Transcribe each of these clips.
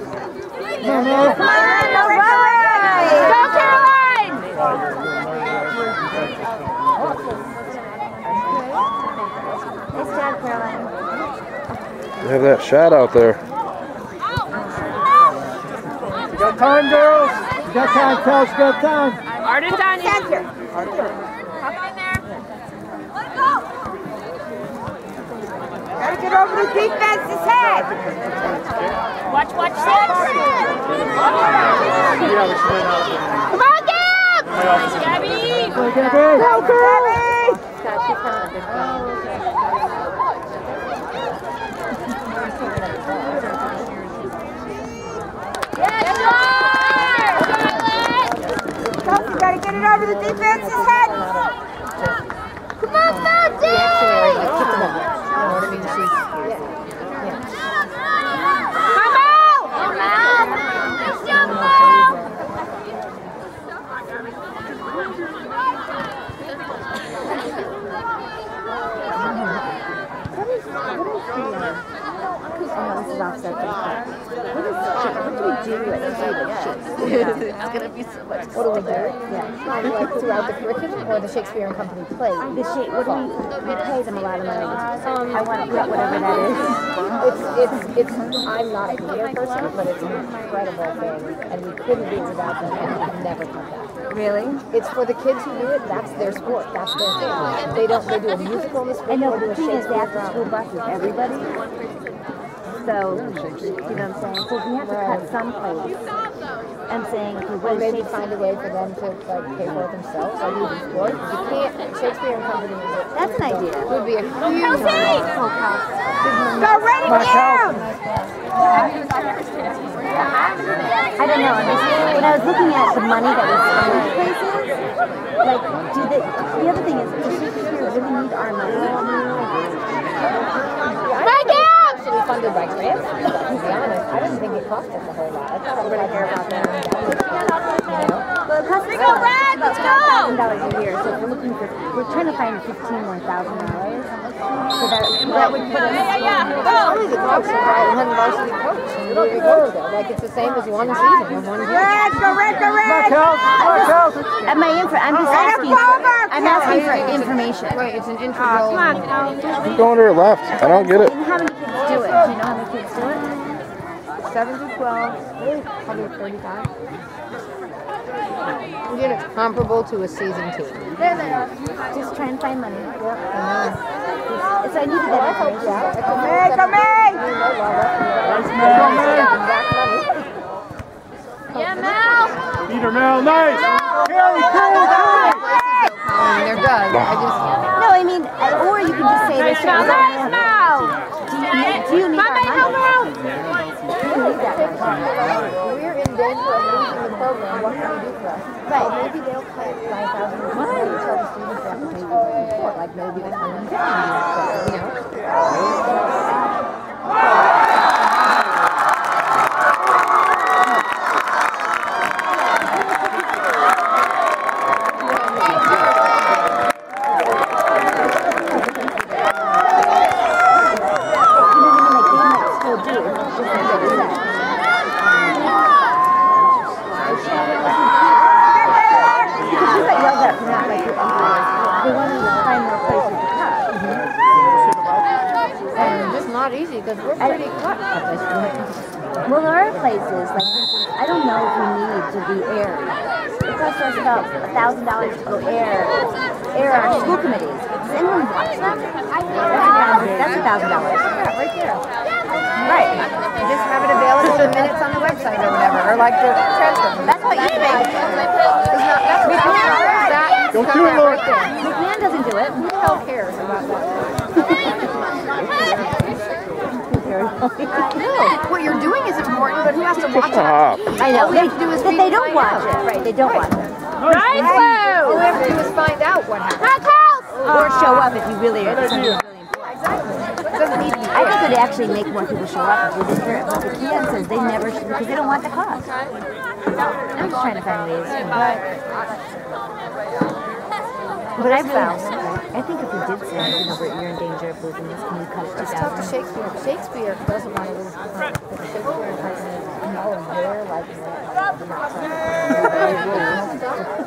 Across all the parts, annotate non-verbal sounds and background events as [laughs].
Come on, Caroline! Go, Caroline! Nice job, Caroline. They have that shot out there. You Got time, girls. You Got time, coach. Got time. Arden's on you. Center. Hop in there. Gotta get over the defense's head. Watch, watch, six. Come on, Gab! Gabby. Go, Gabby. Go, Gabby! Yes, Charlotte! Kelsey, gotta get it over the defense's head. Come on, Fountain! Come out! Come out! Nice job, Mel! Oh, this is offset. What is What do we do with it? It's gonna be so much. What do we do? Yeah. Like throughout the curriculum, or the Shakespeare and Company play? The shape, what do we, we pay them a lot of money. Um, I want to get whatever that is. It's it's it's. I'm not a theater person, but it's an incredible thing, and we couldn't do it without them, and we could never come back. Really? It's for the kids who do it. That's their sport. That's their thing. They don't. They do a musical in the spring. I know, do the a thing is they Shakespeare have to school bus with everybody. So, you know what I'm saying? So we have to cut some place, I'm saying, okay, Or maybe find a way for them to like pay for it themselves. Like do the sport. You can't. Shakespeare and Company is a- That's an idea. It would be a huge. Go right down. I don't know. I mean, when I was looking at the money that was spent in places, like, do they, the other thing is, does Shakespeare really need our money? Mike out! Actually funded by grants. To be honest, I didn't think it cost us a whole lot. I thought everybody cared about that. You know. Well, it costs us Go, Red, about let's five go! thousand dollars a year. So we're looking for, we're trying to find fifteen more thousand dollars. So that, that would put us. Yeah, yeah, It's go! only the coach and right, one varsity coach, and here we go. Though. Like it's the same as one season or one year. Red, go red, go red. Kels. Come on, Kels. At my info, I'm just Right asking. over, I'm asking for information. Right, it's an integral. Keep going to your left. I don't get it. And how many kids do it? Do you know how many kids do it? Seven to twelve, probably thirty-five. Again, it's comparable to a season team. Just try and find money. It's, I needed that information. May, go May. Yeah, Mel! Peter Mel, nice. Carry, carry, carry. They're good. I just. No, I mean, uh, or you can just say this. Mel, nice, Mel! Do you need, do you need Come our on, help money? her out! Do you need that money? We're in danger of losing the program. What can you do for us? Right. Maybe they'll cut five thousand and tell the students that. Like maybe they can, you know. You know what I mean? Like, they might still do it. It's just like they do that. Because you got yelled at for not like your employees. They want to find more places to cut. And it's just not easy because we're pretty cut at this point. Well, there are places, like, I don't know if we need to be aired. It costs us about a thousand dollars to go air, air our school committees. Does anyone watch them? That's a thousand dollars. Yeah, right there. Right. You just have it available the minutes on the website or whatever, or like the transcript. That's what you think. That's what that. Don't do it, that Laura. right there. McMahon doesn't do it. Who the hell cares about that? [laughs] No, what you're doing is important, but who has to watch Stop. it? I know. All we They, have to do is but read they don't watch out. it. Right. They don't watch it. Right, All we have to do is find out what happened. Back house! Or show up if you really are. something really important. It doesn't need to be I think it would actually make more people show up if we did it. But the Kian says they never should because they don't want the cost. I'm just trying to find ways. But I found, I think if we did say, you know, we're, you're in danger of losing this, can you cut it to It's tough to 2000? Shakespeare. Shakespeare doesn't want to lose the contract. But Shakespeare and Company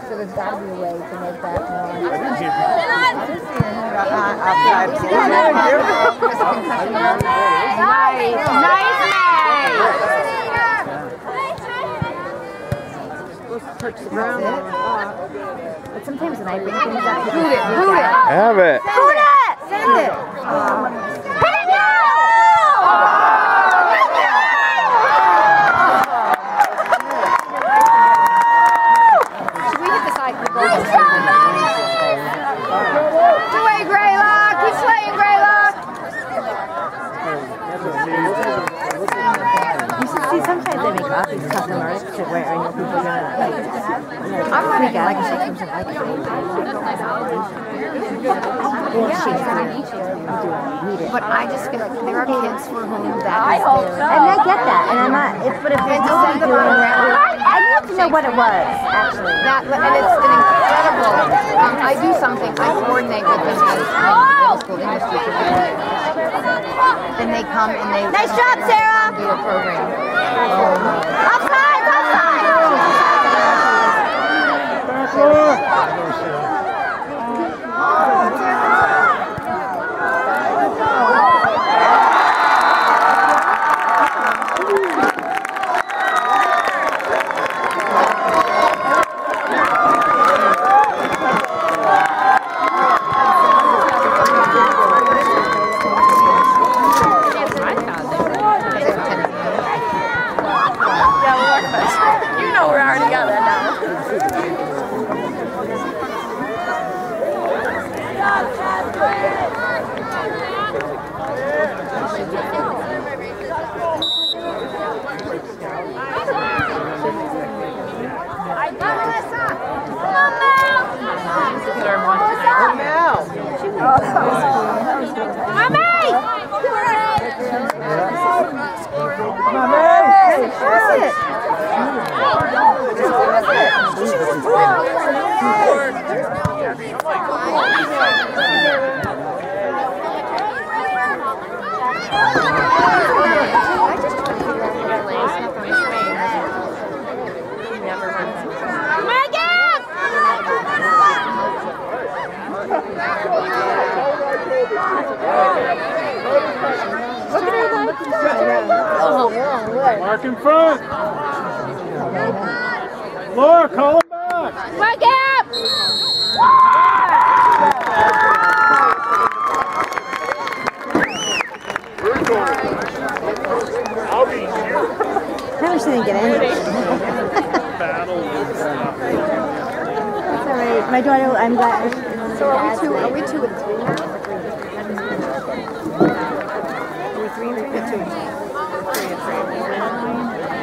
So there's got to be a way to make that more. But sometimes when I bring things up, boot it, boot it, Have it. boot it, send it. Should we hit the side? Away, Greylock! Keep slaying, Greylock! You should see sometimes they make all these custom art to where I know people are gonna like. I'm freak out. Like she comes in like But I just feel like there are kids for whom that I hope so. And I get that, and I'm not. It's but if there's nobody doing that, I need to know what it was actually. That, and it's an incredible. Um, I do something. I coordinate with um, middle school English teacher. Then they come and they Nice job, Sarah. do a program. Offside, offside. it? She was Mark in front. Laura, call him back. Mark up! I wish they didn't get any. It's all right. My daughter, I'm glad. So are we two? Are we two and three now? Are we three and three? Two for you.